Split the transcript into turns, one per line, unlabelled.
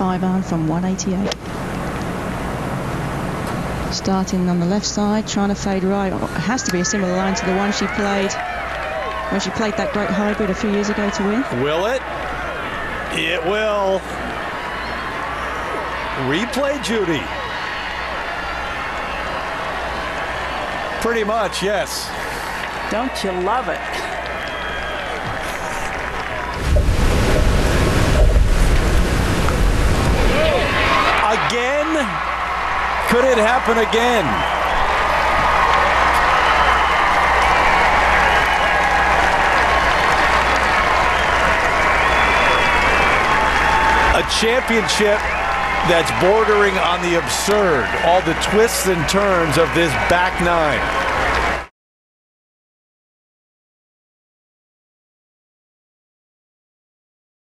5 iron from 188. Starting on the left side, trying to fade right. Oh, it has to be a similar line to the one she played when she played that great hybrid a few years ago to win.
Will it? It will. Replay Judy. Pretty much, yes.
Don't you love it?
Again? Could it happen again? A championship that's bordering on the absurd. All the twists and turns of this back nine.